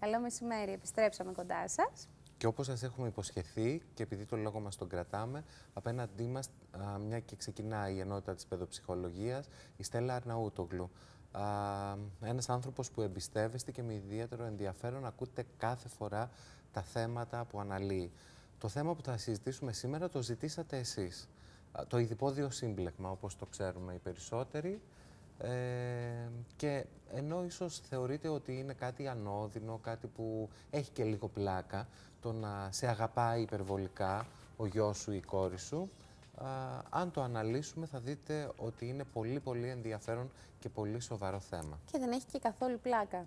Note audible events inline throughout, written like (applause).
Καλό μεσημέρι. Επιστρέψαμε κοντά σας. Και όπως σας έχουμε υποσχεθεί και επειδή το λόγο μας τον κρατάμε, απέναντί μας, α, μια και ξεκινάει η ενότητα της παιδοψυχολογίας, η Στέλλα Αρναούτογλου. Α, ένας άνθρωπος που εμπιστεύεστε και με ιδιαίτερο ενδιαφέρον ακούτε κάθε φορά τα θέματα που αναλύει. Το θέμα που θα συζητήσουμε σήμερα το ζητήσατε εσείς. Α, Το ειδipόδιο σύμπλεγμα, όπως το ξέρουμε οι περισσότεροι. Ε, και ενώ ίσως θεωρείτε ότι είναι κάτι ανώδυνο, κάτι που έχει και λίγο πλάκα, το να σε αγαπάει υπερβολικά ο γιος σου ή η κόρη σου, α, αν το αναλύσουμε θα δείτε ότι είναι πολύ πολύ ενδιαφέρον και πολύ σοβαρό θέμα. Και δεν έχει και καθόλου πλάκα.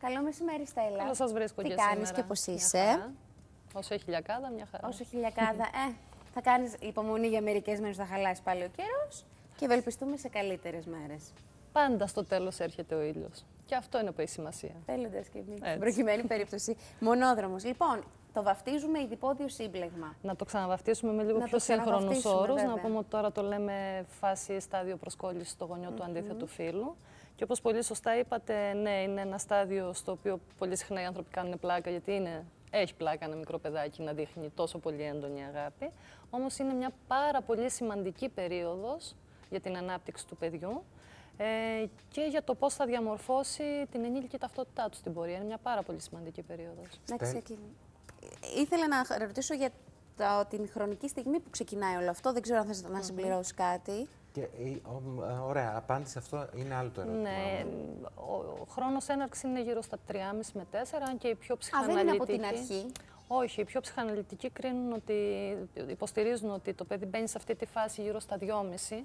Καλό μεσημέρι, Στέλλα. Καλώς σας βρίσκω Τι και κάνεις σήμερα. και πώς Μια είσαι. χαρά. Όσο έχει λιακάδα, μια χαρά. Όσο χιλιακάδα, ε, θα κάνεις υπομονή για μερικές μέρες, θα χαλάσεις πάλι ο καιρός και ευελπιστούμε σε καλύτερες μέρες. Πάντα στο τέλος έρχεται ο ήλιος. Και αυτό είναι που έχει σημασία. Θέλοντας και εμείς, στην Έτσι. προκειμένη περίπτωση. Μονόδρομος. Λοιπόν, το βαφτίζουμε ειδipόδιο σύμπλεγμα. Να το ξαναβαφτίσουμε με λίγο Να το πιο σύγχρονους ξαναβαφτίσουμε, όρους. Να βέβαια. πούμε ότι τώρα το λέμε φάση στάδιο προσκόλλησης στο γονιό του αντίθετου φύλου. Και όπως πολύ σωστά είπατε, ναι, είναι ένα στάδιο στο οποίο πολύ συχνά οι άνθρωποι κάνουν πλάκα, γιατί είναι, έχει πλάκα ένα μικρό παιδάκι να δείχνει τόσο πολύ έντονη αγάπη. Όμως είναι μια πάρα πολύ σημαντική περίοδος για την ανάπτυξη του παιδιού ε, και για το πώς θα διαμορφώσει την ενήλικη ταυτότητά του στην πορεία. Είναι μια πάρα πολύ σημαντική περίοδος. Να Στέλ- ξεκινήσουμε. Ήθελα να ρωτήσω για το- την χρονική στιγμή που ξεκινάει όλο αυτό. Δεν ξέρω αν θες να συμπληρώσεις κάτι. Και, η- ο- ε, ωραία, απάντηση αυτό είναι άλλο το ερώτημα. Ναι, ο, ο χρόνος έναρξης είναι γύρω στα 3,5 με 4, αν και οι πιο Α, δεν είναι ψυχαναλυτικοί... από την αρχή. Όχι, οι πιο ψυχαναλυτικοί κρίνουν ότι, υποστηρίζουν ότι το παιδί μπαίνει σε αυτή τη φάση γύρω στα 2,5.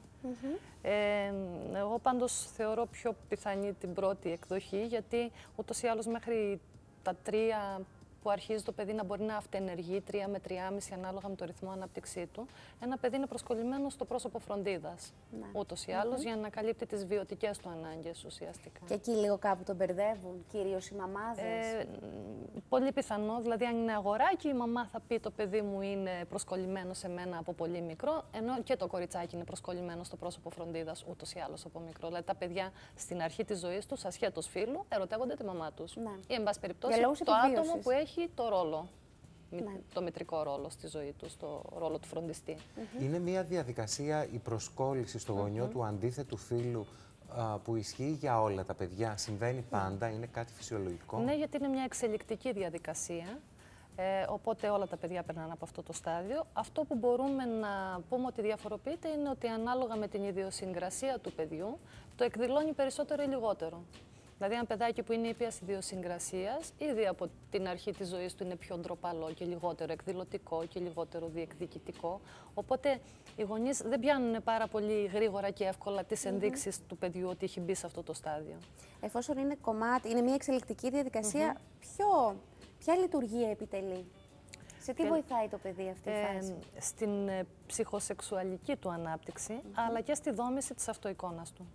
Ε, εγώ πάντως θεωρώ πιο πιθανή την πρώτη εκδοχή, γιατί ούτως ή άλλως μέχρι τα τρία που αρχίζει το παιδί να μπορεί να αυτενεργεί, 3 με 3,5 ανάλογα με το ρυθμό ανάπτυξή του, ένα παιδί είναι προσκολλημένο στο πρόσωπο φροντίδας, Ναι. ούτως ή άλλως, για να καλύπτει τις βιωτικές του ανάγκες ουσιαστικά. Και εκεί λίγο κάπου τον μπερδεύουν, κυρίως οι μαμάδες; Ε, πολύ πιθανό, δηλαδή αν είναι αγοράκι, η μαμά θα πει το παιδί μου είναι προσκολλημένο σε μένα από πολύ μικρό, ενώ και το κοριτσάκι είναι προσκολλημένο στο πρόσωπο φροντίδας ούτως ή άλλως από μικρό. Δηλαδή τα παιδιά στην αρχή της ζωής τους, ασχέτως φίλου, ερωτεύονται τη μαμά τους. Ναι. Ή, εν πάση περιπτώσει, Για λόγους το άτομο επιβίωσης. που έχει το ρόλο. μη- Ναι. Το μητρικό ρόλο στη ζωή του, το ρόλο του φροντιστή. Είναι μια διαδικασία η προσκόλληση στο γονιό του αντίθετου φύλου α, που ισχύει για όλα τα παιδιά. Συμβαίνει πάντα, είναι κάτι φυσιολογικό. Ναι, γιατί είναι μια εξελικτική διαδικασία. Ε, οπότε όλα τα παιδιά περνάνε από αυτό το στάδιο. Αυτό που μπορούμε να πούμε ότι διαφοροποιείται είναι ότι ανάλογα με την ιδιοσυγκρασία του παιδιού, το εκδηλώνει περισσότερο ή λιγότερο. Δηλαδή, ένα παιδάκι που είναι ήπια ιδιοσυγκρασίας, ήδη από την αρχή της ζωής του είναι πιο ντροπαλό και λιγότερο εκδηλωτικό και λιγότερο διεκδικητικό. Οπότε οι γονείς δεν πιάνουν πάρα πολύ γρήγορα και εύκολα τις ενδείξεις του παιδιού ότι έχει μπει σε αυτό το στάδιο. Εφόσον είναι κομμάτι, είναι μια εξελικτική διαδικασία, ποιο, ποια λειτουργία επιτελεί; Σε τι Και- βοηθάει το παιδί αυτή η Ε, φάση; στην ε, ψυχοσεξουαλική του ανάπτυξη, αλλά και στη δόμηση της αυτοεικόνας του.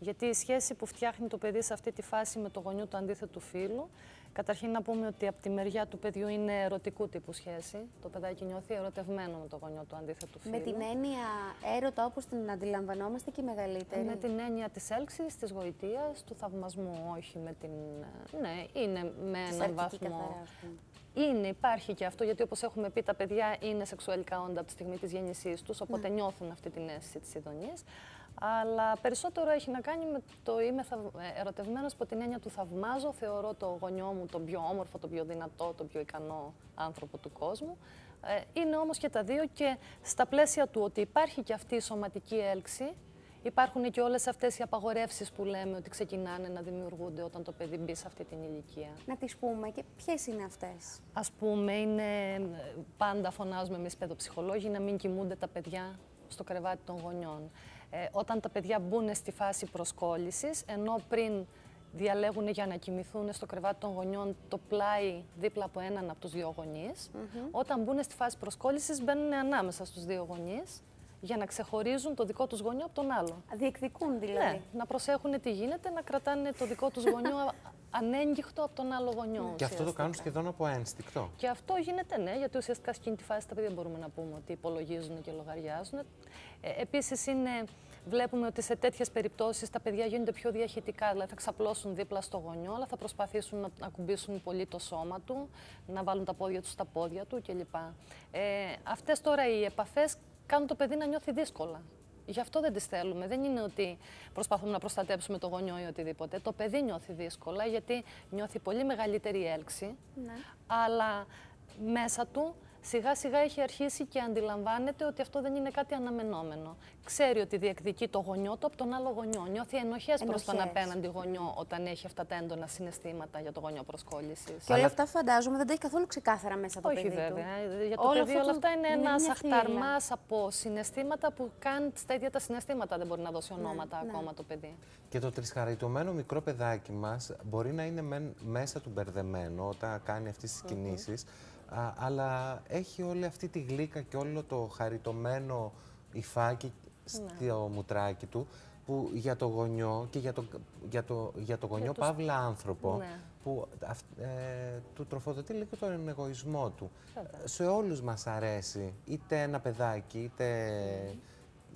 Γιατί η σχέση που φτιάχνει το παιδί σε αυτή τη φάση με το γονιό του αντίθετου φύλου, καταρχήν να πούμε ότι από τη μεριά του παιδιού είναι ερωτικού τύπου σχέση. Το παιδάκι νιώθει ερωτευμένο με το γονιό του αντίθετου φύλου. Με την έννοια έρωτα όπως την αντιλαμβανόμαστε και μεγαλύτερη. Με την έννοια της έλξης, της γοητείας, του θαυμασμού, όχι με την... ε, Ναι, είναι με Της έναν αρχική βαθμό... καθαρά, ας πούμε. Είναι, υπάρχει και αυτό, γιατί όπως έχουμε πει, τα παιδιά είναι σεξουαλικά όντα από τη στιγμή της γέννησής τους, οπότε νιώθουν αυτή την αίσθηση της ειδονής. Αλλά περισσότερο έχει να κάνει με το είμαι θα... ε, ερωτευμένος από την έννοια του θαυμάζω, θεωρώ το γονιό μου τον πιο όμορφο, τον πιο δυνατό, τον πιο ικανό άνθρωπο του κόσμου. Ε, είναι όμως και τα δύο και στα πλαίσια του ότι υπάρχει και αυτή η σωματική έλξη, Υπάρχουν και όλες αυτές οι απαγορεύσεις που λέμε ότι ξεκινάνε να δημιουργούνται όταν το παιδί μπει σε αυτή την ηλικία. Να τις πούμε και ποιες είναι αυτές; Ας πούμε, είναι, ε, πάντα φωνάζουμε εμείς παιδοψυχολόγοι να μην κοιμούνται τα παιδιά στο κρεβάτι των γονιών. Ε, όταν τα παιδιά μπουν στη φάση προσκόλλησης, ενώ πριν διαλέγουν για να κοιμηθούν στο κρεβάτι των γονιών το πλάι δίπλα από έναν από τους δύο γονείς, όταν μπουν στη φάση προσκόλλησης μπαίνουν ανάμεσα στους δύο γονείς για να ξεχωρίζουν το δικό τους γονιό από τον άλλο. Διεκδικούν δηλαδή. Ναι, να προσέχουν τι γίνεται, να κρατάνε το δικό τους γονιό (laughs) α- ανέγγιχτο από τον άλλο γονιό. Και αυτό το κάνουν ουσιαστικά. σχεδόν από ένστικτο. Και αυτό γίνεται, ναι, γιατί ουσιαστικά σε εκείνη τη φάση τα παιδιά μπορούμε να πούμε ότι υπολογίζουν και λογαριάζουν. Ε, Επίσης, είναι βλέπουμε ότι σε τέτοιες περιπτώσεις τα παιδιά γίνονται πιο διαχειτικά. Δηλαδή θα ξαπλώσουν δίπλα στο γονιό, αλλά θα προσπαθήσουν να ακουμπήσουν πολύ το σώμα του, να βάλουν τα πόδια τους στα πόδια του κλπ. Ε, Αυτές τώρα οι επαφές κάνουν το παιδί να νιώθει δύσκολα. Γι' αυτό δεν τις θέλουμε. Δεν είναι ότι προσπαθούμε να προστατέψουμε το γονιό ή οτιδήποτε. Το παιδί νιώθει δύσκολα γιατί νιώθει πολύ μεγαλύτερη έλξη, Ναι. αλλά μέσα του σιγά σιγά έχει αρχίσει και αντιλαμβάνεται ότι αυτό δεν είναι κάτι αναμενόμενο. Ξέρει ότι διεκδικεί το γονιό του από τον άλλο γονιό. Νιώθει ενοχές προς τον Ενοχές. απέναντι γονιό όταν έχει αυτά τα έντονα συναισθήματα για το γονιό προσκόλλησης. Και όλα αυτά φαντάζομαι δεν τα έχει καθόλου ξεκάθαρα μέσα το Όχι παιδί βέβαια. του. Για το Όλο παιδί αυτό όλα το- αυτά είναι είναι ένα μια θύελλα. αχταρμά από συναισθήματα που καν στα ίδια τα συναισθήματα δεν μπορεί να δώσει ονόματα ναι. ακόμα το παιδί. Και το τρισχαριτωμένο μικρό παιδάκι μας μπορεί να είναι μεν μέσα του μπερδεμένο όταν κάνει αυτές τις κινήσεις, α, αλλά έχει όλη αυτή τη γλύκα και όλο το χαριτωμένο υφάκι στο μουτράκι του, που για το γονιό και για το, για το, για το γονιό τους- παύλα άνθρωπο, Ναι. που αυ- ε, του τροφοδοτεί λίγο τον εγωισμό του. Βέβαια. Σε όλους μας αρέσει, είτε ένα παιδάκι, είτε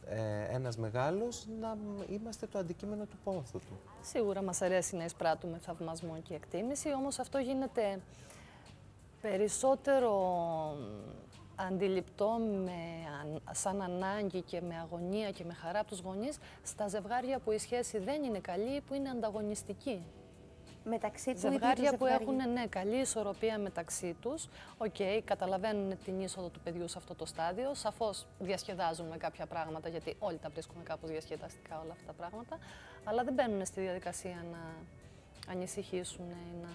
ε, ένας μεγάλος, να μ- είμαστε το αντικείμενο του πόθου του. Σίγουρα μας αρέσει να εισπράττουμε θαυμασμό και εκτίμηση, όμως αυτό γίνεται περισσότερο αντιληπτό με, αν- σαν ανάγκη και με αγωνία και με χαρά από τους γονείς στα ζευγάρια που η σχέση δεν είναι καλή, που είναι ανταγωνιστική. Μεταξύ του ίδιου του Ζευγάρια που ζευγαριού. έχουν ναι, καλή ισορροπία μεταξύ τους. Οκ, καταλαβαίνουν την είσοδο του παιδιού σε αυτό το στάδιο. Σαφώς διασκεδάζουν με κάποια πράγματα, γιατί όλοι τα βρίσκουμε κάπως διασκεδαστικά όλα αυτά τα πράγματα. Αλλά δεν μπαίνουν στη διαδικασία να ανησυχήσουν ή να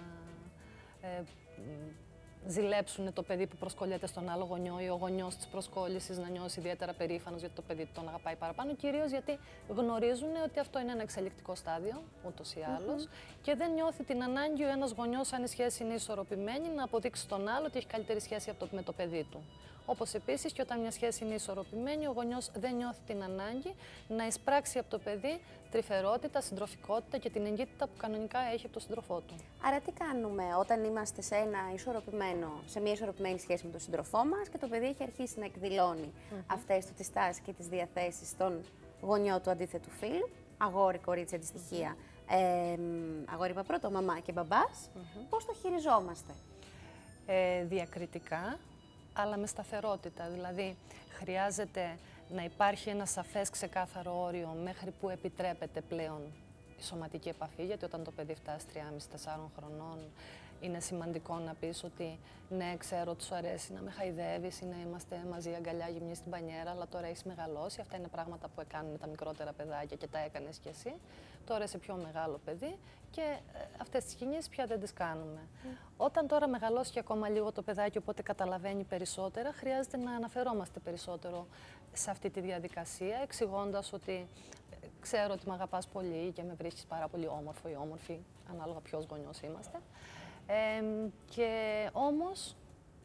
ε, μ, ζηλέψουν το παιδί που προσκολλιέται στον άλλο γονιό ή ο γονιός της προσκόλληση να νιώσει ιδιαίτερα περήφανος γιατί το παιδί τον αγαπάει παραπάνω. Κυρίως γιατί γνωρίζουν ότι αυτό είναι ένα εξελικτικό στάδιο, ούτως ή άλλως, και δεν νιώθει την ανάγκη ο ένας γονιός, αν η σχέση είναι ισορροπημένη, να αποδείξει στον άλλο ότι έχει καλύτερη σχέση από το, με το παιδί του. Όπως επίσης και όταν μια σχέση είναι ισορροπημένη, ο γονιός δεν νιώθει την ανάγκη να εισπράξει από το παιδί τρυφερότητα, συντροφικότητα και την εγκύτητα που κανονικά έχει από τον σύντροφό του. Άρα τι κάνουμε όταν είμαστε σε, ένα ισορροπημένο, σε μια ισορροπημένη σχέση με τον σύντροφό μας και το παιδί έχει αρχίσει να εκδηλώνει αυτές του τις τάσεις και τις διαθέσεις στον γονιό του αντίθετου φίλου, αγόρι, κορίτσι, αντιστοιχεία, ε, μ, αγόρι είπα πρώτο, μαμά και μπαμπάς, πώς το χειριζόμαστε; ε, διακριτικά, αλλά με σταθερότητα. Δηλαδή, χρειάζεται να υπάρχει ένα σαφές ξεκάθαρο όριο μέχρι που επιτρέπεται πλέον η σωματική επαφή, γιατί όταν το παιδί φτάσει 3,5-4 χρονών, είναι σημαντικό να πεις ότι ναι, ξέρω ότι σου αρέσει να με χαϊδεύεις ή να είμαστε μαζί αγκαλιά γυμνής στην πανιέρα, αλλά τώρα έχεις μεγαλώσει. Αυτά είναι πράγματα που κάνουν τα μικρότερα παιδάκια και τα έκανες κι εσύ. Τώρα είσαι πιο μεγάλο παιδί και ε, αυτές τις κινήσεις πια δεν τις κάνουμε. Όταν τώρα μεγαλώσει και ακόμα λίγο το παιδάκι, οπότε καταλαβαίνει περισσότερα, χρειάζεται να αναφερόμαστε περισσότερο σε αυτή τη διαδικασία, εξηγώντας ότι ε, ξέρω ότι με αγαπάς πολύ και με βρίσκεις πάρα πολύ όμορφο ή όμορφη, ανάλογα ποιος γονιός είμαστε. Ε, και όμως,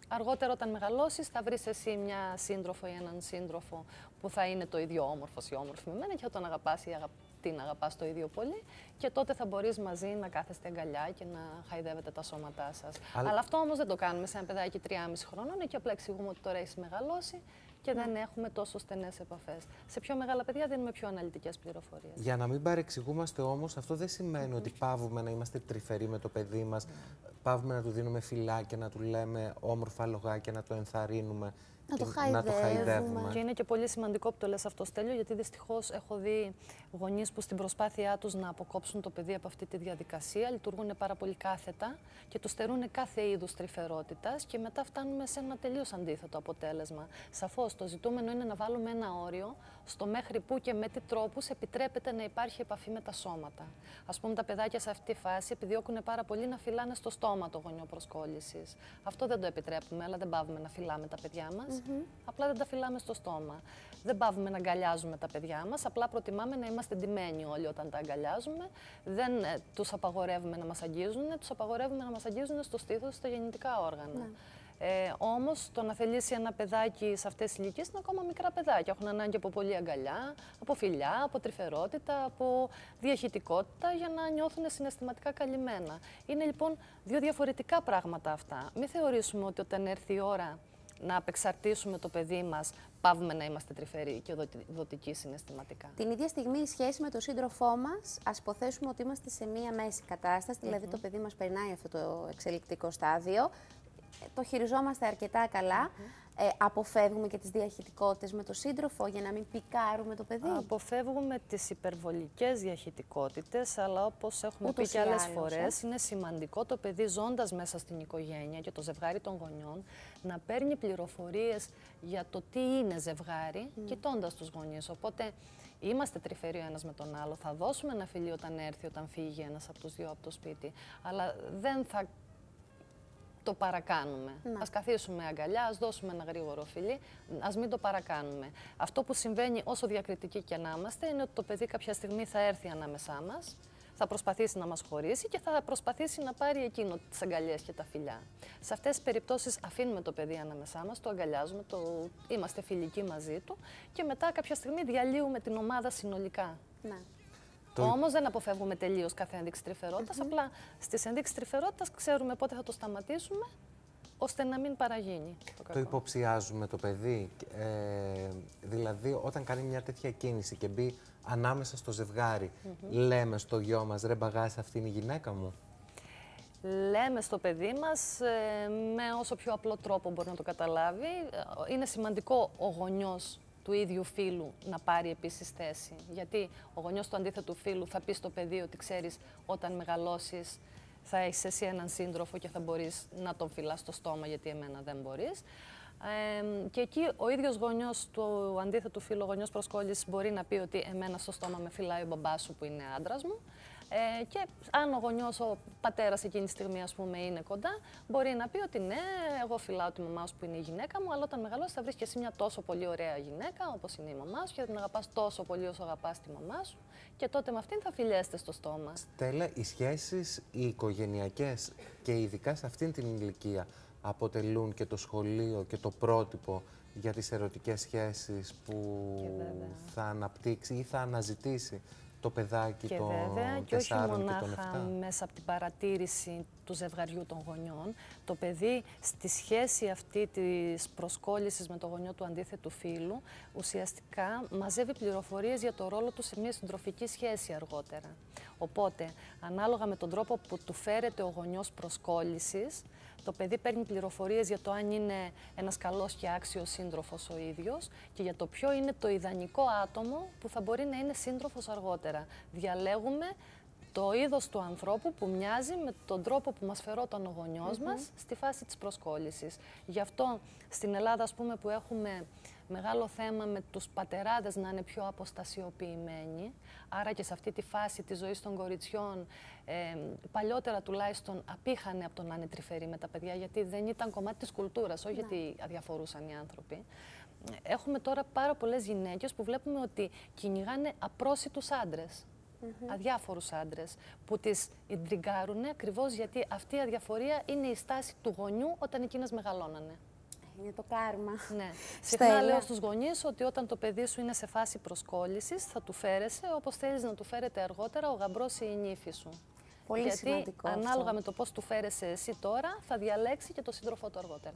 αργότερα όταν μεγαλώσεις, θα βρεις εσύ μια σύντροφο ή έναν σύντροφο που θα είναι το ίδιο όμορφος ή όμορφη με μένα και θα τον αγαπάς ή αγα... την αγαπάς το ίδιο πολύ και τότε θα μπορείς μαζί να κάθεστε αγκαλιά και να χαϊδεύετε τα σώματά σας. Αλλά- Αλλά, αυτό όμως δεν το κάνουμε σε ένα παιδάκι 3,5 χρονών και απλά εξηγούμε ότι τώρα έχεις μεγαλώσει και δεν έχουμε τόσο στενές επαφές. Σε πιο μεγάλα παιδιά δίνουμε πιο αναλυτικές πληροφορίες. Για να μην παρεξηγούμαστε όμως, αυτό δεν σημαίνει ότι πάβουμε να είμαστε τρυφεροί με το παιδί μας, πάβουμε να του δίνουμε φυλάκια, να του λέμε όμορφα λογάκια, να το ενθαρρύνουμε Να το και χαϊδεύουμε. Και είναι και πολύ σημαντικό που το λες αυτό, Στέλιο, γιατί δυστυχώς έχω δει γονείς που στην προσπάθειά τους να αποκόψουν το παιδί από αυτή τη διαδικασία λειτουργούν πάρα πολύ κάθετα και τους στερούν κάθε είδους τρυφερότητας και μετά φτάνουμε σε ένα τελείως αντίθετο αποτέλεσμα. Σαφώς το ζητούμενο είναι να βάλουμε ένα όριο στο μέχρι που και με τι τρόπους επιτρέπεται να υπάρχει επαφή με τα σώματα. Ας πούμε τα παιδάκια σε αυτή τη φάση επιδιώκουν πάρα πολύ να φυλάνε στο στόμα το γονιό προσκόλλησης. Αυτό δεν το επιτρέπουμε, αλλά δεν πάβουμε να φυλάμε τα παιδιά μας. Απλά δεν τα φυλάμε στο στόμα. Δεν πάβουμε να αγκαλιάζουμε τα παιδιά μας, απλά προτιμάμε να είμαστε ντυμένοι όλοι όταν τα αγκαλιάζουμε. Δεν ε, τους απαγορεύουμε να μας αγγίζουν, τους απαγορεύουμε να μας αγγίζουν στο στήθος, στα γεννητικά όργανα. Ε, Όμως το να θελήσει ένα παιδάκι σε αυτές τις ηλικίες είναι ακόμα μικρά παιδάκια. Έχουν ανάγκη από πολύ αγκαλιά, από φιλιά, από τρυφερότητα, από διαχειτικότητα για να νιώθουν συναισθηματικά καλυμμένα. Είναι λοιπόν δύο διαφορετικά πράγματα αυτά. Μην θεωρήσουμε ότι όταν έρθει η ώρα να απεξαρτήσουμε το παιδί μας, πάβουμε να είμαστε τρυφεροί και δοτικοί συναισθηματικά. Την ίδια στιγμή η σχέση με τον σύντροφό μας, ας υποθέσουμε ότι είμαστε σε μία μέση κατάσταση, δηλαδή το παιδί μας περνάει αυτό το εξελικτικό στάδιο, το χειριζόμαστε αρκετά καλά. Ε, αποφεύγουμε και τις διαχειτικότητες με το σύντροφο για να μην πικάρουμε το παιδί. Αποφεύγουμε τις υπερβολικές διαχειτικότητες, αλλά όπως έχουμε Ούτως πει και άλλες φορές, ε. είναι σημαντικό το παιδί ζώντας μέσα στην οικογένεια και το ζευγάρι των γονιών να παίρνει πληροφορίες για το τι είναι ζευγάρι, mm. κοιτώντας τους γονείς. Οπότε Είμαστε τρυφεροί ο ένας με τον άλλο. Θα δώσουμε ένα φιλί όταν έρθει, όταν φύγει ένας από τους δύο από το σπίτι. Αλλά δεν θα το παρακάνουμε. Ναι. Ας καθίσουμε αγκαλιά, ας δώσουμε ένα γρήγορο φιλί, ας μην το παρακάνουμε. Αυτό που συμβαίνει όσο διακριτικοί και να είμαστε είναι ότι το παιδί κάποια στιγμή θα έρθει ανάμεσά μας, θα προσπαθήσει να μας χωρίσει και θα προσπαθήσει να πάρει εκείνο τις αγκαλιές και τα φιλιά. Σε αυτές τις περιπτώσεις αφήνουμε το παιδί ανάμεσά μας, το αγκαλιάζουμε, το... είμαστε φιλικοί μαζί του και μετά κάποια στιγμή διαλύουμε την ομάδα συνολικά. Ναι. Το... Όμως δεν αποφεύγουμε τελείως κάθε ένδειξη τρυφερότητας. Απλά στις ενδείξει τρυφερότητας ξέρουμε πότε θα το σταματήσουμε ώστε να μην παραγίνει το κακό. Το υποψιάζουμε το παιδί. Ε, δηλαδή, όταν κάνει μια τέτοια κίνηση και μπει ανάμεσα στο ζευγάρι, λέμε στο γιο μας, ρε μπαγάς, αυτή είναι η γυναίκα μου. Λέμε στο παιδί μας ε, με όσο πιο απλό τρόπο μπορεί να το καταλάβει. Ε, είναι σημαντικό ο γονιός του ίδιου φίλου να πάρει επίσης θέση. Γιατί ο γονιός του αντίθετου φίλου θα πει στο παιδί ότι ξέρεις όταν μεγαλώσεις θα έχεις εσύ έναν σύντροφο και θα μπορείς να τον φυλάς στο στόμα γιατί εμένα δεν μπορείς. Ε, και εκεί ο ίδιος γονιός του αντίθετου φίλου, ο γονιός προσκόλλησης μπορεί να πει ότι εμένα στο στόμα με φυλάει ο μπαμπάς σου που είναι άντρας μου. Ε, και αν ο γονιός, ο πατέρας εκείνη τη στιγμή, ας πούμε, είναι κοντά, μπορεί να πει ότι ναι, εγώ φυλάω τη μαμά σου που είναι η γυναίκα μου, αλλά όταν μεγαλώσεις θα βρεις και εσύ μια τόσο πολύ ωραία γυναίκα, όπως είναι η μαμά σου, και θα την αγαπάς τόσο πολύ όσο αγαπάς τη μαμά σου, και τότε με αυτήν θα φιλιέστε στο στόμα. Στέλλα, οι σχέσεις οι οικογενειακές και ειδικά σε αυτήν την ηλικία αποτελούν και το σχολείο και το πρότυπο για τις ερωτικές σχέσεις που θα αναπτύξει ή θα αναζητήσει το παιδάκι και των βέβαια, και όχι μονάχα μέσα από την παρατήρηση του ζευγαριού των γονιών. Το παιδί στη σχέση αυτή της προσκόλλησης με το γονιό του αντίθετου φίλου ουσιαστικά μαζεύει πληροφορίες για το ρόλο του σε μια συντροφική σχέση αργότερα. Οπότε, ανάλογα με τον τρόπο που του φέρεται ο γονιός προσκόλλησης, το παιδί παίρνει πληροφορίες για το αν είναι ένας καλός και άξιος σύντροφος ο ίδιος και για το ποιο είναι το ιδανικό άτομο που θα μπορεί να είναι σύντροφος αργότερα. Διαλέγουμε το είδος του ανθρώπου που μοιάζει με τον τρόπο που μας φερόταν ο γονιός mm μας στη φάση της προσκόλλησης. Γι' αυτό στην Ελλάδα, ας πούμε, που έχουμε μεγάλο θέμα με τους πατεράδες να είναι πιο αποστασιοποιημένοι. Άρα και σε αυτή τη φάση της ζωής των κοριτσιών, ε, παλιότερα τουλάχιστον απήχανε από το να είναι τρυφεροί με τα παιδιά, γιατί δεν ήταν κομμάτι της κουλτούρας, όχι ναι. γιατί αδιαφορούσαν οι άνθρωποι. Έχουμε τώρα πάρα πολλές γυναίκες που βλέπουμε ότι κυνηγάνε απρόσιτους άντρες. Mm -hmm. αδιάφορους άντρες που τις ιντριγκάρουν ακριβώς γιατί αυτή η αδιαφορία είναι η στάση του γονιού όταν εκείνες μεγαλώνανε είναι το κάρμα. Ναι. (laughs) Συχνά λέω στους γονείς ότι όταν το παιδί σου είναι σε φάση προσκόλλησης θα του φέρεσαι όπως θέλεις να του φέρεται αργότερα ο γαμπρός ή η νύφη σου. Πολύ Γιατί σημαντικό ανάλογα με το πώς του φέρεσαι εσύ τώρα θα διαλέξει και το σύντροφό του αργότερα.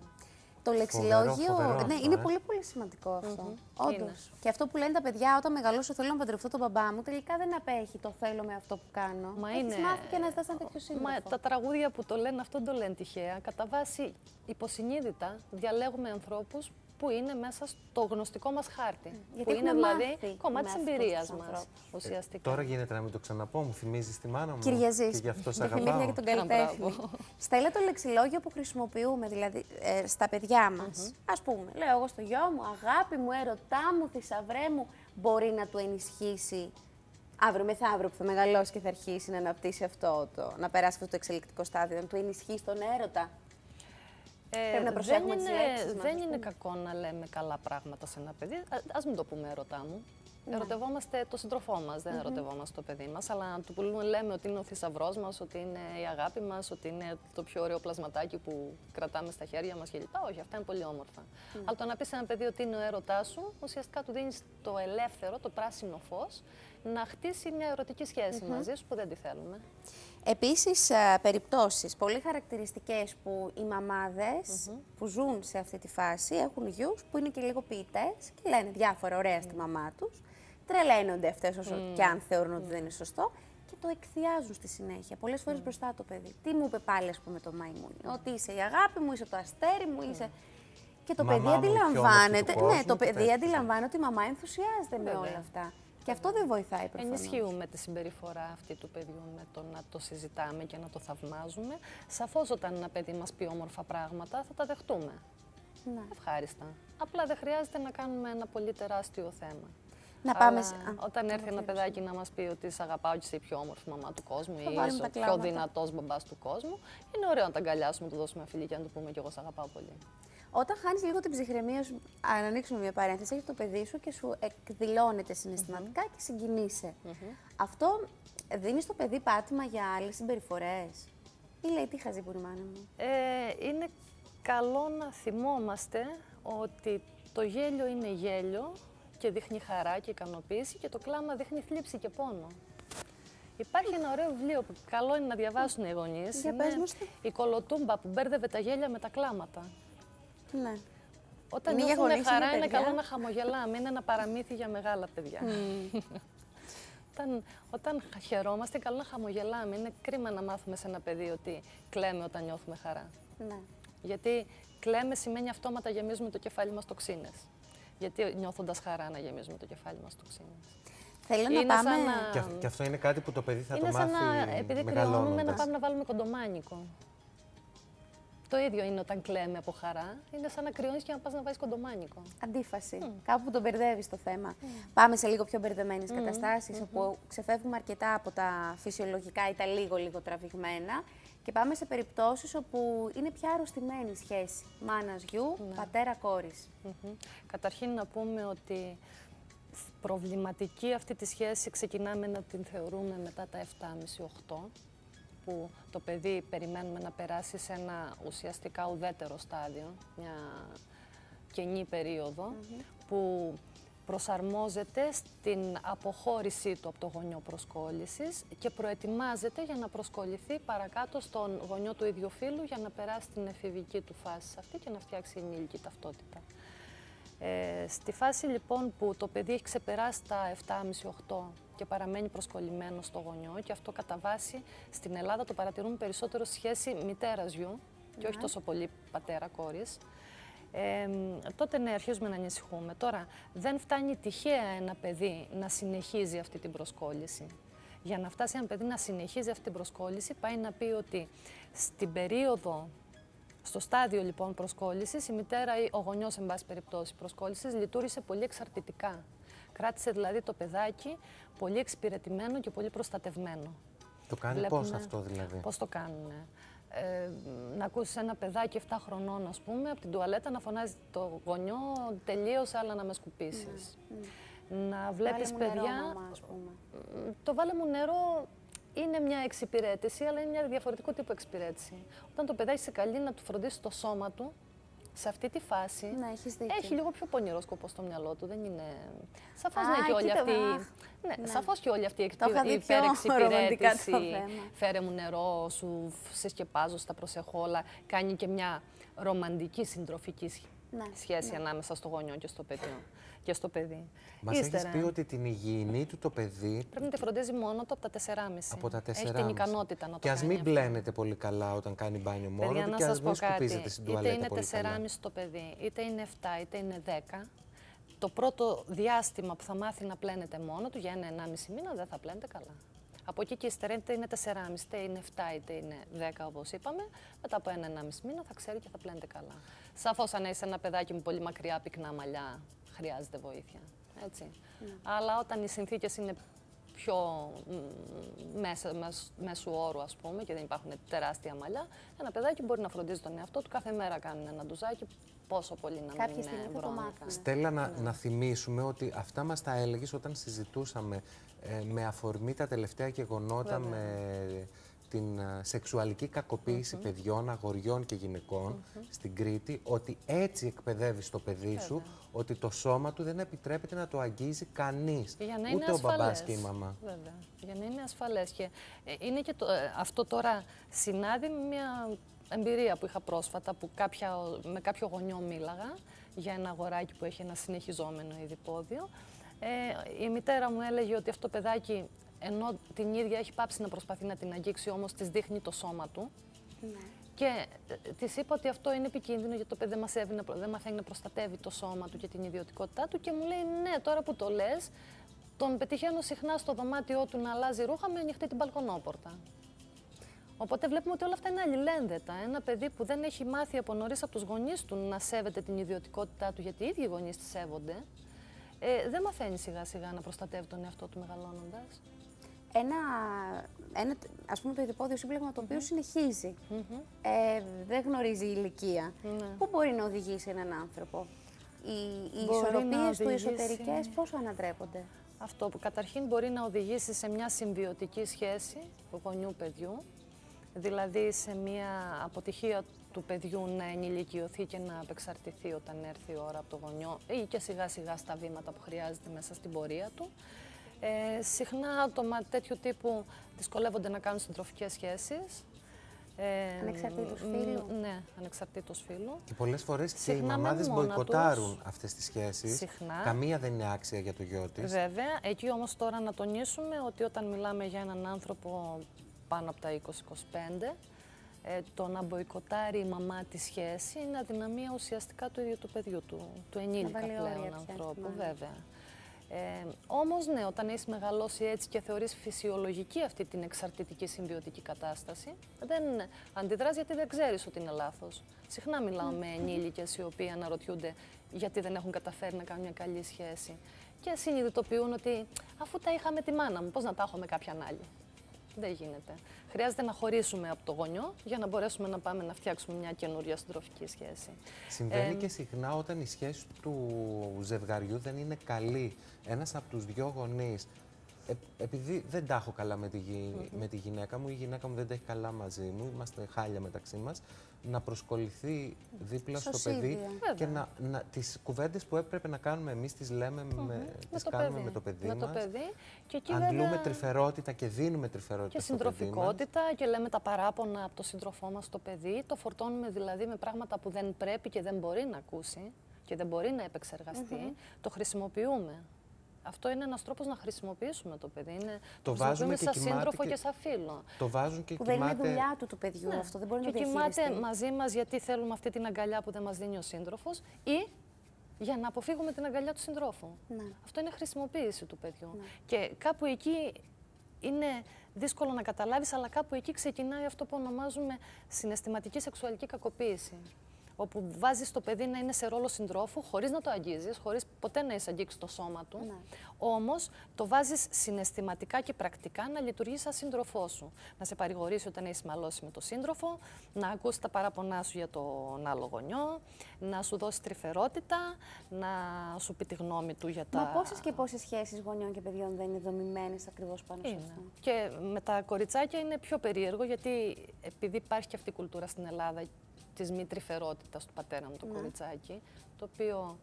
Το λεξιλόγιο. ναι, είναι ε. πολύ πολύ σημαντικό αυτό. Mm Όντως. Και αυτό που λένε τα παιδιά, όταν μεγαλώσω θέλω να παντρευτώ τον μπαμπά μου, τελικά δεν απέχει το θέλω με αυτό που κάνω. Μα Έχεις είναι. μάθει και να ζητάς ένα τέτοιο σύντροφο. Μα τα τραγούδια που το λένε αυτό δεν το λένε τυχαία. Κατά βάση υποσυνείδητα διαλέγουμε ανθρώπους που είναι μέσα στο γνωστικό μας χάρτη. Γιατί που είναι δηλαδή κομμάτι τη εμπειρίας μας ουσιαστικά. Ε, τώρα γίνεται να μην το ξαναπώ, μου θυμίζεις τη μάνα μου. Κυριαζής. Και γι' αυτό σε αγαπάω. για τον καλλιτέχνη. Στέλνε το λεξιλόγιο που χρησιμοποιούμε δηλαδή ε, στα παιδιά μας. Mm Α πούμε, λέω εγώ στο γιο μου, αγάπη μου, έρωτά μου, θησαυρέ μου, μπορεί να του ενισχύσει αύριο μεθαύριο που θα μεγαλώσει και θα αρχίσει να αναπτύσσει αυτό, το, να περάσει αυτό το εξελικτικό στάδιο, να του ενισχύσει τον έρωτα. Ε, να δεν είναι, δεν είναι κακό να λέμε καλά πράγματα σε ένα παιδί. Α μην το πούμε ερωτά μου. Ναι. Ερωτευόμαστε το σύντροφό μας, δεν mm ερωτευόμαστε το παιδί μας. Αλλά να του λέμε ότι είναι ο θησαυρός μας, ότι είναι η αγάπη μας, ότι είναι το πιο ωραίο πλασματάκι που κρατάμε στα χέρια μας κλπ. Όχι, αυτά είναι πολύ όμορφα. Mm. Αλλά το να πεις σε ένα παιδί ότι είναι ο έρωτάς σου, ουσιαστικά του δίνεις το ελεύθερο, το πράσινο φως να χτίσει μια ερωτική σχέση μαζί σου που δεν τη θέλουμε. Επίσης, ε, περιπτώσεις πολύ χαρακτηριστικές που οι μαμάδες που ζουν σε αυτή τη φάση έχουν γιους που είναι και λίγο ποιητές και λένε διάφορα ωραία στη μαμά τους. Τρελαίνονται αυτές όσο και αν θεωρούν ότι δεν είναι σωστό και το εκθιάζουν στη συνέχεια. Πολλές φορές μπροστά το παιδί. Τι μου είπε πάλι, ας πούμε, το μαϊμούνι; Ότι είσαι η αγάπη μου, είσαι το αστέρι μου, είσαι... Και το Μαμά παιδί μου, η πιο όμορφη του αντιλαμβάνεται, ναι, κόσμου το και παιδί τέτοια. αντιλαμβάνεται ότι η μαμά ενθουσιάζεται με Βέβαια. όλα αυτά. Και αυτό δεν βοηθάει προφανώς. Ενισχύουμε τη συμπεριφορά αυτή του παιδιού με το να το συζητάμε και να το θαυμάζουμε. Σαφώς όταν ένα παιδί μας πει όμορφα πράγματα θα τα δεχτούμε. Ναι. Ευχάριστα. Απλά δεν χρειάζεται να κάνουμε ένα πολύ τεράστιο θέμα. Να πάμε Αλλά σε... α, όταν έρθει ένα ολοκλήρωσε. παιδάκι να μας πει ότι σε αγαπάω και είσαι η πιο όμορφη μαμά του κόσμου Θα ή βάλουμε είσαι τα ο πιο κλάματα. δυνατός μπαμπάς του κόσμου, είναι ωραίο να τα αγκαλιάσουμε, να του δώσουμε ένα φιλί και να του πούμε και εγώ σε αγαπάω πολύ. Όταν χάνεις λίγο την ψυχραιμία σου, αν ανοίξουμε μια παρένθεση, έχεις το παιδί σου και σου εκδηλώνεται συναισθηματικά και συγκινείσαι. Αυτό δίνεις στο παιδί πάτημα για άλλες συμπεριφορές; Ή λέει τι χαζή που είναι η μάνα μου. Ε, είναι καλό να θυμόμαστε ότι το γέλιο είναι γέλιο και δείχνει χαρά και ικανοποίηση και το κλάμα δείχνει θλίψη και πόνο. Υπάρχει ένα ωραίο βιβλίο που καλό είναι να διαβάσουν οι γονείς. Για είναι πες μας το. η κολοτούμπα που μπέρδευε τα γέλια με τα κλάματα. Ναι. Όταν Είναι για νιώθουμε γονείς, είναι χαρά είναι παιδιά. καλό να χαμογελάμε. Είναι ένα παραμύθι για μεγάλα παιδιά. (laughs) όταν, όταν χαιρόμαστε, καλό να χαμογελάμε. Είναι κρίμα να μάθουμε σε ένα παιδί ότι κλαίμε όταν νιώθουμε χαρά. ναι. Γιατί κλαίμε σημαίνει αυτόματα γεμίζουμε το κεφάλι μας τοξίνες. Γιατί νιώθοντας χαρά να γεμίζουμε το κεφάλι μας τοξίνες. Θέλω να Είναι πάμε. σαν να- Και, αυ- και αυτό είναι κάτι που το παιδί θα είναι το σαν μάθει να, επειδή κρυώνουμε, να μεγαλώνοντας. πάμε να βάλουμε κοντομάνικο. Το ίδιο είναι όταν κλαίμε από χαρά. Είναι σαν να κρυώνεις και να πας να βάλεις κοντομάνικο. Αντίφαση. Κάπου τον μπερδεύεις το θέμα. Πάμε σε λίγο πιο μπερδεμένες καταστάσεις, όπου ξεφεύγουμε αρκετά από τα φυσιολογικά ή τα λίγο-λίγο τραβηγμένα και πάμε σε περιπτώσεις όπου είναι πια αρρωστημένη η σχέση μάνας γιου, πατέρα κόρης. Μμμ. Καταρχήν να πούμε ότι προβληματική αυτή τη σχέση ξεκινάμε να την θεωρούμε μετά τα 7,5-8 που το παιδί περιμένουμε να περάσει σε ένα ουσιαστικά ουδέτερο στάδιο, μια κενή περίοδο, που προσαρμόζεται στην αποχώρησή του από το γονιό προσκόλλησης και προετοιμάζεται για να προσκοληθεί παρακάτω στον γονιό του ίδιου φύλου για να περάσει την εφηβική του φάση σε αυτή και να φτιάξει ενήλικη ταυτότητα. Ε, στη φάση λοιπόν που το παιδί έχει ξεπεράσει τα 7,5-8 και παραμένει προσκολλημένο στο γονιό και αυτό κατά βάση στην Ελλάδα το παρατηρούμε περισσότερο στη σχέση μητέρας γιου και όχι τόσο πολύ πατέρα κόρης. Ε, τότε ναι, αρχίζουμε να ανησυχούμε. Τώρα, δεν φτάνει τυχαία ένα παιδί να συνεχίζει αυτή την προσκόλληση. Για να φτάσει ένα παιδί να συνεχίζει αυτή την προσκόλληση, πάει να πει ότι στην περίοδο στο στάδιο λοιπόν προσκόλλησης, η μητέρα ή ο γονιός, εν πάση περιπτώσει, προσκόλλησης, λειτουργήσε πολύ εξαρτητικά. Κράτησε δηλαδή το παιδάκι πολύ εξυπηρετημένο και πολύ προστατευμένο. Το κάνει Βλέπουμε πώς αυτό δηλαδή; Πώς το κάνουν. Ε, να ακούσεις ένα παιδάκι 7 χρονών, ας πούμε, από την τουαλέτα να φωνάζει το γονιό, τελείωσε, αλλά να με σκουπίσεις. Να βλέπεις Βάλε μου νερό, παιδιά... μαμά, ας πούμε. Μ, Το βάλε μου νερό είναι μια εξυπηρέτηση, αλλά είναι μια διαφορετικό τύπο εξυπηρέτηση. Όταν το παιδάκι σε καλεί να του φροντίσει το σώμα του, σε αυτή τη φάση, Ναι, έχεις δίκιο. έχει λίγο πιο πονηρό σκοπό στο μυαλό του. Δεν είναι. Σαφώς Α, ναι, και όλη κοίτα, αυτή. αχ, Ναι, ναι. σαφώς και όλη αυτή η Το είχα εκπη- δει πιο ρομαντικά το υπερεξυπηρέτηση. θέμα. Φέρε μου νερό, σου σε σκεπάζω, στα προσεχώ όλα. Κάνει και μια ρομαντική συντροφική σχ- Ναι, σχέση ναι. ανάμεσα στο γονιό και στο παιδί. Και στο παιδί. Μας έχεις Ύστερα, πει ότι την υγιεινή του το παιδί Πρέπει να τη φροντίζει μόνο του από τα 4,5. από τα 4,5. Έχει την ικανότητα να το Και ας κάνει μην αυτό. μπλένεται πολύ καλά όταν κάνει μπάνιο μόνο Παιδιά, του να και ας σας πω μην κάτι. σκουπίζεται στην Είτε τουαλέτα είναι πολύ 4,5 καλά. το παιδί, είτε είναι 7, είτε είναι 10. Το πρώτο διάστημα που θα μάθει να πλένεται μόνο του, για ένα 1,5 μήνα, δεν θα πλένεται καλά. Από εκεί και ύστερα, είτε είναι 4,5, είτε είναι 7, είτε είναι 10, όπως είπαμε, μετά από ένα 1,5 μήνα θα ξέρει και θα πλένεται καλά. Σαφώς, αν έχει ένα παιδάκι με πολύ μακριά πυκνά μαλλιά, χρειάζεται βοήθεια. Έτσι. Αλλά όταν οι συνθήκες είναι πιο μ, μέσα, μεσ- μέσου όρου, ας πούμε, και δεν υπάρχουν τεράστια μαλλιά, ένα παιδάκι μπορεί να φροντίζει τον εαυτό του. Κάθε μέρα κάνουν ένα ντουζάκι, πόσο πολύ να Κάποια μην στιγμή είναι θα το βρώμικα. μάθουμε. Στέλλα, να, Ναι. να θυμίσουμε ότι αυτά μας τα έλεγες όταν συζητούσαμε ε, με αφορμή τα τελευταία γεγονότα Βέβαια. με την ε, σεξουαλική κακοποίηση παιδιών, αγοριών και γυναικών στην Κρήτη, ότι έτσι εκπαιδεύει το παιδί σου, ότι το σώμα του δεν επιτρέπεται να το αγγίζει κανείς, Για να είναι ούτε ο μπαμπάς ασφαλές. και η μαμά. Βέβαια. Για να είναι ασφαλές. Και ε, είναι και το, ε, αυτό τώρα συνάδει με μια εμπειρία που είχα πρόσφατα, που κάποια, με κάποιο γονιό μίλαγα για ένα αγοράκι που έχει ένα συνεχιζόμενο ήδη πόδιο. Ε, η μητέρα μου έλεγε ότι αυτό το παιδάκι, ενώ την ίδια έχει πάψει να προσπαθεί να την αγγίξει, όμως της δείχνει το σώμα του. Και της είπα ότι αυτό είναι επικίνδυνο γιατί το παιδί δεν μαθαίνει, να- δεν μαθαίνει να προστατεύει το σώμα του και την ιδιωτικότητά του. Και μου λέει: Ναι, τώρα που το λες, τον πετυχαίνω συχνά στο δωμάτιό του να αλλάζει ρούχα με ανοιχτή την μπαλκονόπορτα. Οπότε βλέπουμε ότι όλα αυτά είναι αλληλένδετα. Ένα παιδί που δεν έχει μάθει από νωρίς από τους γονείς του να σέβεται την ιδιωτικότητά του, γιατί οι ίδιοι γονείς τη σέβονται, ε, δεν μαθαίνει σιγά σιγά να προστατεύει τον εαυτό του μεγαλώνοντας. Ένα, ένα ας πούμε το ειδipόδιο σύμπλεγμα το οποίο συνεχίζει. Ε, δεν γνωρίζει ηλικία. Ναι. Πού μπορεί να οδηγήσει έναν άνθρωπο; Οι, οι Μπορεί να ισορροπίες του οδηγήσει- εσωτερικές πόσο ανατρέπονται; Αυτό που καταρχήν μπορεί να οδηγήσει σε μια συμβιωτική σχέση γονιού-παιδιού, δηλαδή σε μια αποτυχία του παιδιού να ενηλικιωθεί και να απεξαρτηθεί όταν έρθει η ώρα από το γονιό ή και σιγά σιγά στα βήματα που χρειάζεται μέσα στην πορεία του. Ε, συχνά άτομα τέτοιου τύπου δυσκολεύονται να κάνουν συντροφικές σχέσεις. Ε, Ανεξαρτήτως μ, φύλου. Ναι, ανεξαρτήτως φύλου. Και πολλές φορές και οι Συχνά μένουν μαμάδες μόνα μποϊκοτάρουν τους. αυτές τις σχέσεις. Συχνά. Καμία δεν είναι άξια για το γιο της. Βέβαια, εκεί όμως τώρα να τονίσουμε ότι όταν μιλάμε για έναν άνθρωπο πάνω από τα 20-25, ε, το να μποϊκοτάρει η μαμά τη σχέση είναι αδυναμία ουσιαστικά του ίδιου του παιδιού, του, του ενήλικα βάλει όρια πλέον πια, ανθρώπου, μάλιστα. βέβαια. Ε, όμως ναι, όταν έχεις μεγαλώσει έτσι και θεωρείς φυσιολογική αυτή την εξαρτητική συμβιωτική κατάσταση, δεν αντιδράς γιατί δεν ξέρεις ότι είναι λάθος. Συχνά μιλάω με ενήλικες οι οποίοι αναρωτιούνται γιατί δεν έχουν καταφέρει να κάνουν μια καλή σχέση και συνειδητοποιούν ότι αφού τα είχα με τη μάνα μου, πώς να τα έχω με κάποιαν άλλη. Δεν γίνεται. Χρειάζεται να χωρίσουμε από το γονιό για να μπορέσουμε να πάμε να φτιάξουμε μια καινούρια συντροφική σχέση. Συμβαίνει Ε, και συχνά όταν η σχέση του ζευγαριού δεν είναι καλή. Ένας από τους δυο γονείς, ε, επειδή δεν τα έχω καλά με τη, γυ- με τη γυναίκα μου, η γυναίκα μου δεν τα έχει καλά μαζί μου, είμαστε χάλια μεταξύ μας, να προσκοληθεί δίπλα στο Σωσίδια. παιδί και Βέβαια. να, να, τις κουβέντες που έπρεπε να κάνουμε εμείς τις λέμε, με, τις το κάνουμε παιδί. με το παιδί με μας. το παιδί. Και εκεί Αντλούμε βέβαια τρυφερότητα και δίνουμε τρυφερότητα και στο παιδί μας. συντροφικότητα και λέμε τα παράπονα από το σύντροφό μας στο παιδί. Το φορτώνουμε δηλαδή με πράγματα που δεν πρέπει και δεν μπορεί να ακούσει και δεν μπορεί να επεξεργαστεί. Το χρησιμοποιούμε. Αυτό είναι ένας τρόπος να χρησιμοποιήσουμε το παιδί. Είναι, το, βάζουμε χρησιμοποιούμε και σαν κοιμάται σύντροφο και- και σαν φίλο. Το βάζουν και Που δεν είναι κοιμάται... δουλειά του του παιδιού αυτό, δεν μπορεί Ναι. και να το κοιμάται διαχειριστεί. μαζί μας γιατί θέλουμε αυτή την αγκαλιά που δεν μας δίνει ο σύντροφος ή για να αποφύγουμε την αγκαλιά του συντρόφου. Ναι. Αυτό είναι χρησιμοποίηση του παιδιού. Και κάπου εκεί είναι δύσκολο να καταλάβεις, αλλά κάπου εκεί ξεκινάει αυτό που ονομάζουμε συναισθηματική σεξουαλική κακοποίηση. Όπου βάζεις το παιδί να είναι σε ρόλο συντρόφου, χωρίς να το αγγίζεις, χωρίς ποτέ να έχει αγγίξει το σώμα του. Ναι. Όμως το βάζεις συναισθηματικά και πρακτικά να λειτουργείς σαν σύντροφό σου. Να σε παρηγορήσει όταν έχεις μαλώσει με τον σύντροφο, να ακούσει τα παράπονά σου για τον άλλο γονιό, να σου δώσει τρυφερότητα, να σου πει τη γνώμη του για τα. Μα πόσες και πόσες σχέσεις γονιών και παιδιών δεν είναι δομημένες ακριβώς πάνω σε Είναι. αυτό; Και με τα κοριτσάκια είναι πιο περίεργο γιατί επειδή υπάρχει και αυτή η κουλτούρα στην Ελλάδα της μη τρυφερότητας του πατέρα μου το Ναι. κοριτσάκι, το οποίο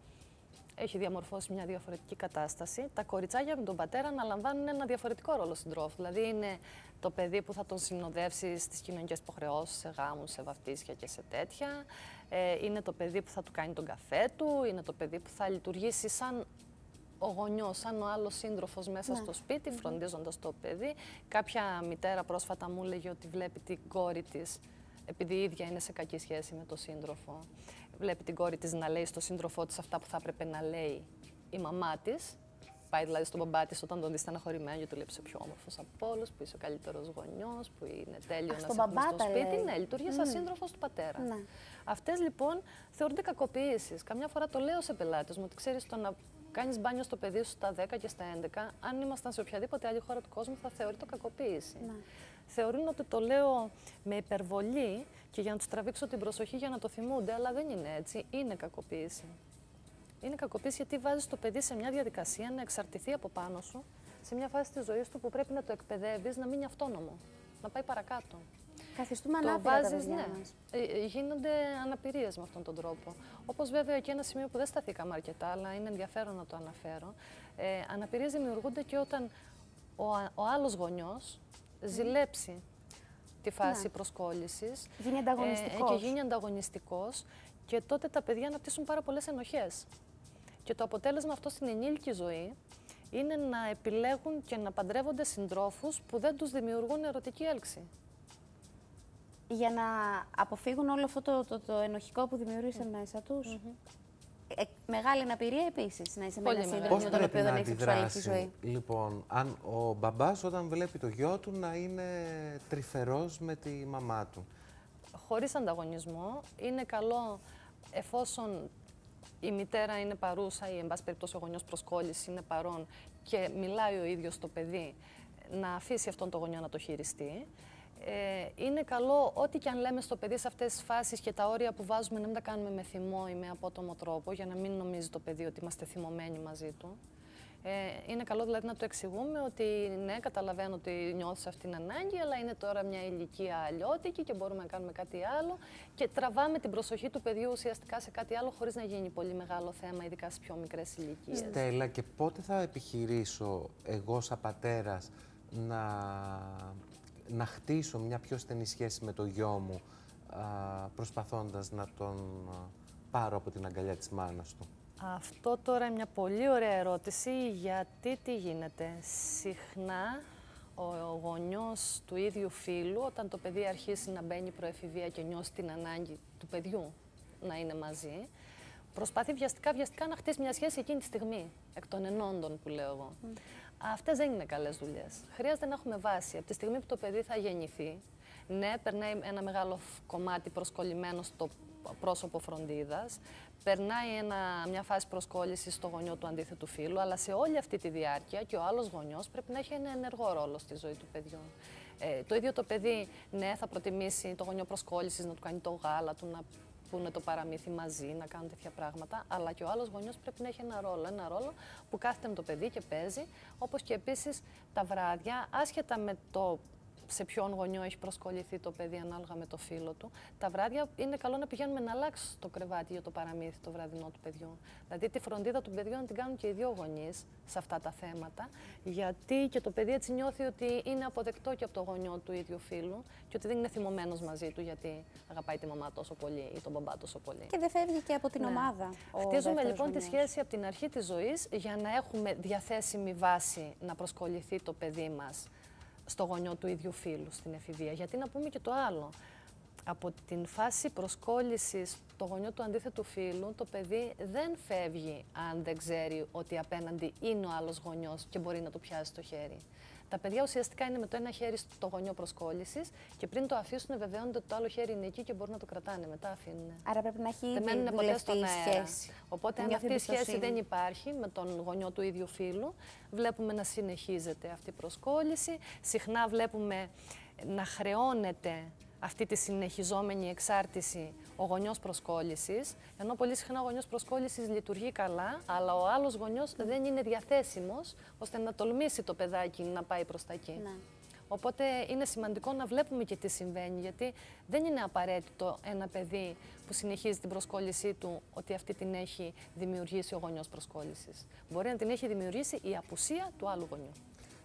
έχει διαμορφώσει μια διαφορετική κατάσταση. Τα κοριτσάκια με τον πατέρα αναλαμβάνουν ένα διαφορετικό ρόλο συντρόφου. Δηλαδή είναι το παιδί που θα τον συνοδεύσει στις κοινωνικές υποχρεώσεις, σε γάμους, σε βαφτίσια και σε τέτοια. Ε, είναι το παιδί που θα του κάνει τον καφέ του, είναι το παιδί που θα λειτουργήσει σαν ο γονιός, σαν ο άλλος σύντροφος μέσα Ναι. στο σπίτι, φροντίζοντας το παιδί. Κάποια μητέρα πρόσφατα μου έλεγε ότι βλέπει την κόρη της, επειδή η ίδια είναι σε κακή σχέση με τον σύντροφο, βλέπει την κόρη της να λέει στο σύντροφό της αυτά που θα έπρεπε να λέει η μαμά της. Πάει δηλαδή στον μπαμπά της όταν τον δεις στεναχωρημένο και του λέει: Είσαι πιο όμορφος από όλους, που είσαι ο καλύτερος γονιός, που είναι τέλειος Α, να στον σε έχουμε μπαμπά στο τα σπίτι. λέει. Ναι, λειτουργεί σαν σύντροφος του πατέρα. Ναι. Αυτές λοιπόν θεωρούνται κακοποιήσει. Καμιά φορά το λέω σε πελάτες μου ότι ξέρεις το να κάνεις μπάνιο στο παιδί σου στα 10 και στα 11, αν ήμασταν σε οποιαδήποτε άλλη χώρα του κόσμου, θα θεωρεί το κακοποίηση. Ναι. Θεωρούν ότι το λέω με υπερβολή και για να τους τραβήξω την προσοχή για να το θυμούνται, αλλά δεν είναι έτσι. Είναι κακοποίηση. Είναι κακοποίηση γιατί βάζεις το παιδί σε μια διαδικασία να εξαρτηθεί από πάνω σου σε μια φάση της ζωής του που πρέπει να το εκπαιδεύεις να μείνει αυτόνομο. να πάει παρακάτω. Καθιστούμε Το ανάπηρα τα βάζεις, παιδιά ναι. μας. Ε, ε, γίνονται αναπηρίες με αυτόν τον τρόπο. Όπως βέβαια και ένα σημείο που δεν σταθήκαμε αρκετά, αλλά είναι ενδιαφέρον να το αναφέρω. Ε, αναπηρίες δημιουργούνται και όταν ο, α- ο άλλος γονιός ζηλέψει τη φάση Ναι. προσκόλλησης Γίνει ανταγωνιστικός. ε, και γίνει ανταγωνιστικός και τότε τα παιδιά αναπτύσσουν πάρα πολλές ενοχές. Και το αποτέλεσμα αυτό στην ενήλικη ζωή είναι να επιλέγουν και να παντρεύονται συντρόφους που δεν τους δημιουργούν ερωτική έλξη. Για να αποφύγουν όλο αυτό το, το, το ενοχικό που δημιούργησαν μέσα τους. Ε, μεγάλη αναπηρία επίσης, να είσαι με Πολύ ένα μεγάλη. σύντροφο Πώς με τον πρέπει οποίο να δεν έχεις σεξουαλική αντιδράσεις, ζωή. λοιπόν, αν ο μπαμπάς όταν βλέπει το γιο του να είναι τρυφερός με τη μαμά του; χωρίς ανταγωνισμό. Είναι καλό εφόσον η μητέρα είναι παρούσα ή εν πάση περιπτώσει ο γονιός προσκόλληση είναι παρόν και μιλάει ο ίδιος το παιδί να αφήσει αυτόν τον γονιό να το χειριστεί. Ε, είναι καλό ό,τι και αν λέμε στο παιδί σε αυτές τις φάσεις και τα όρια που βάζουμε να μην τα κάνουμε με θυμό ή με απότομο τρόπο για να μην νομίζει το παιδί ότι είμαστε θυμωμένοι μαζί του. Ε, είναι καλό δηλαδή να το εξηγούμε ότι ναι, καταλαβαίνω ότι νιώθεις αυτήν την ανάγκη, αλλά είναι τώρα μια ηλικία αλλιώτικη και μπορούμε να κάνουμε κάτι άλλο. Και τραβάμε την προσοχή του παιδιού ουσιαστικά σε κάτι άλλο χωρίς να γίνει πολύ μεγάλο θέμα, ειδικά στις πιο μικρές ηλικίες. Στέλλα, και πότε θα επιχειρήσω εγώ σαν πατέρας να, να χτίσω μια πιο στενή σχέση με το γιο μου, α, προσπαθώντας να τον α, πάρω από την αγκαλιά της μάνας του. Αυτό τώρα είναι μια πολύ ωραία ερώτηση, γιατί τι γίνεται; Συχνά ο γονιός του ίδιου φίλου, όταν το παιδί αρχίσει να μπαίνει προεφηβεία και νιώσει την ανάγκη του παιδιού να είναι μαζί, προσπαθεί βιαστικά, βιαστικά να χτίσει μια σχέση εκείνη τη στιγμή, εκ των ενόντων που λέω εγώ. Αυτές δεν είναι καλές δουλειές. Χρειάζεται να έχουμε βάση. Από τη στιγμή που το παιδί θα γεννηθεί, ναι, περνάει ένα μεγάλο φ- κομμάτι προσκολλημένο στο πρόσωπο φροντίδας, περνάει ένα, μια φάση προσκόλλησης στο γονιό του αντίθετου φύλου, αλλά σε όλη αυτή τη διάρκεια και ο άλλος γονιός πρέπει να έχει ένα ενεργό ρόλο στη ζωή του παιδιού. Ε, το ίδιο το παιδί, ναι, θα προτιμήσει το γονιό προσκόλλησης να του κάνει το γάλα του, να πούνε το παραμύθι μαζί, να κάνουν τέτοια πράγματα, αλλά και ο άλλος γονιός πρέπει να έχει ένα ρόλο, ένα ρόλο που κάθεται με το παιδί και παίζει, όπως και επίσης τα βράδια, άσχετα με το σε ποιον γονιό έχει προσκοληθεί το παιδί ανάλογα με το φίλο του. Τα βράδια είναι καλό να πηγαίνουμε να αλλάξει το κρεβάτι για το παραμύθι το βραδινό του παιδιού. Δηλαδή τη φροντίδα του παιδιού να την κάνουν και οι δύο γονείς σε αυτά τα θέματα. Γιατί και το παιδί έτσι νιώθει ότι είναι αποδεκτό και από το γονιό του ίδιου φίλου και ότι δεν είναι θυμωμένος μαζί του γιατί αγαπάει τη μαμά τόσο πολύ ή τον μπαμπά τόσο πολύ. Και δεν φεύγει και από την Ναι. ομάδα. ο Χτίζουμε δεύτερος λοιπόν τη γονιός. σχέση από την αρχή της ζωής για να έχουμε διαθέσιμη βάση να προσκοληθεί το παιδί μας στο γονιό του ίδιου φίλου στην εφηβεία. Γιατί να πούμε και το άλλο. Από την φάση προσκόλλησης το γονιό του αντίθετου φίλου, το παιδί δεν φεύγει αν δεν ξέρει ότι απέναντι είναι ο άλλος γονιός και μπορεί να το πιάσει το χέρι. Τα παιδιά ουσιαστικά είναι με το ένα χέρι στο γονιό προσκόλλησης και πριν το αφήσουν βεβαιώνονται ότι το άλλο χέρι είναι εκεί και μπορούν να το κρατάνε. Μετά αφήνουν. Άρα πρέπει να έχει Δεν ήδη μένουν ποτέ δουλευτεί στον η αέρα. σχέση. Οπότε, αν Νιώθει αυτή η σχέση εμπιστοσύνη. δεν υπάρχει με τον γονιό του ίδιου φίλου, βλέπουμε να συνεχίζεται αυτή η προσκόλληση. Συχνά βλέπουμε να χρεώνεται αυτή τη συνεχιζόμενη εξάρτηση ο γονιός προσκόλλησης, ενώ πολύ συχνά ο γονιός προσκόλλησης λειτουργεί καλά, αλλά ο άλλος γονιός δεν είναι διαθέσιμος ώστε να τολμήσει το παιδάκι να πάει προς τα εκεί. Ναι. Οπότε είναι σημαντικό να βλέπουμε και τι συμβαίνει, γιατί δεν είναι απαραίτητο ένα παιδί που συνεχίζει την προσκόλλησή του ότι αυτή την έχει δημιουργήσει ο γονιός προσκόλλησης. Μπορεί να την έχει δημιουργήσει η απουσία του άλλου γονιού.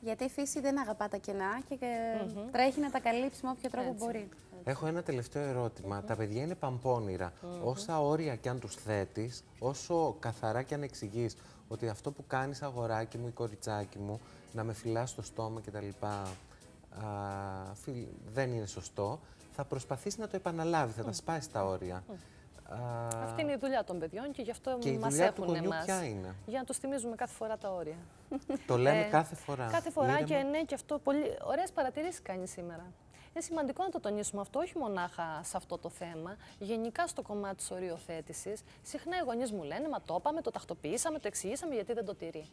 Γιατί η φύση δεν αγαπά τα κενά και ε, τρέχει να τα καλύψει με όποιο τρόπο Έτσι. μπορεί. Έχω ένα τελευταίο ερώτημα. Τα παιδιά είναι παμπώνυρα. Όσα όρια κι αν τους θέτεις, όσο καθαρά κι αν εξηγείς ότι αυτό που κάνεις αγοράκι μου ή κοριτσάκι μου, να με φυλάς στο στόμα κτλ. α, φιλ- δεν είναι σωστό, θα προσπαθήσεις να το επαναλάβεις, θα τα σπάσεις τα όρια. Α, Αυτή είναι η δουλειά των παιδιών και γι' αυτό Και η μας δουλειά του έχουν γονιού εμάς. ποια είναι; Για να τους θυμίζουμε κάθε φορά τα όρια. Το λέμε Ε, κάθε φορά. Κάθε φορά Ήρεμα. και ναι, και αυτό πολύ ωραίες παρατηρήσεις κάνεις σήμερα. Είναι σημαντικό να το τονίσουμε αυτό, όχι μονάχα σε αυτό το θέμα. Γενικά στο κομμάτι της οριοθέτησης, συχνά οι γονείς μου λένε Μα το είπαμε, το τακτοποιήσαμε, το εξηγήσαμε, γιατί δεν το τηρεί.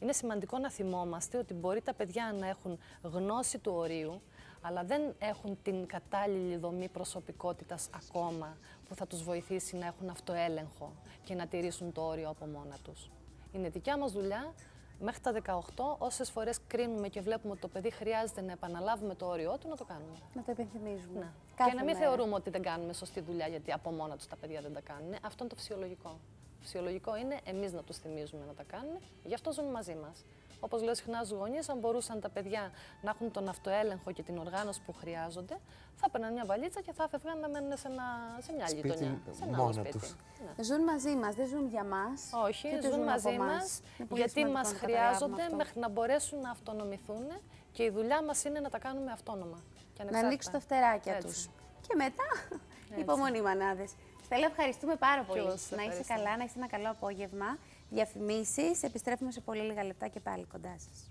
Είναι σημαντικό να θυμόμαστε ότι μπορεί τα παιδιά να έχουν γνώση του ορίου, αλλά δεν έχουν την κατάλληλη δομή προσωπικότητας ακόμα που θα τους βοηθήσει να έχουν αυτοέλεγχο και να τηρήσουν το όριο από μόνα τους. Είναι δικιά μας δουλειά Μέχρι τα 18, όσες φορές κρίνουμε και βλέπουμε ότι το παιδί χρειάζεται να επαναλάβουμε το όριό του, να το κάνουμε. Να το υπενθυμίζουμε. Ναι. Κάθε και να μην μέρα. θεωρούμε ότι δεν κάνουμε σωστή δουλειά γιατί από μόνα τους τα παιδιά δεν τα κάνουν. Αυτό είναι το φυσιολογικό. Φυσιολογικό είναι εμείς να τους θυμίζουμε να τα κάνουν, γι' αυτό ζουν μαζί μας. Όπως λέω συχνά στου γονείς, αν μπορούσαν τα παιδιά να έχουν τον αυτοέλεγχο και την οργάνωση που χρειάζονται, θα έπαιρναν μια βαλίτσα και θα έφευγαν να μένουν σε, ένα, σε μια άλλη Σπίτι γειτονιά. Σε ένα άλλο μόνα σπίτι. τους. Ναι. Ζουν μαζί μας, δεν ζουν για μας. Όχι, ζουν μαζί μας γιατί μας χρειάζονται μέχρι να μπορέσουν να αυτονομηθούν και η δουλειά μας είναι να τα κάνουμε αυτόνομα. και Να ανεξάρτητα. ανοίξουν τα φτεράκια Έτσι. τους. Και μετά, υπομονή μανάδες. Στέλλα, ευχαριστούμε πάρα πολύ. εγώ σας Να είσαι ευχαριστώ. καλά, να έχετε ένα καλό απόγευμα. Διαφημίσεις. Επιστρέφουμε σε πολύ λίγα λεπτά και πάλι κοντά σας.